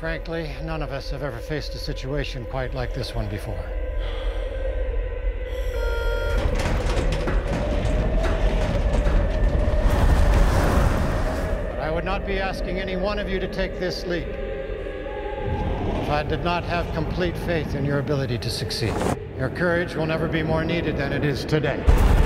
Frankly, none of us have ever faced a situation quite like this one before. But I would not be asking any one of you to take this leap if I did not have complete faith in your ability to succeed. Your courage will never be more needed than it is today.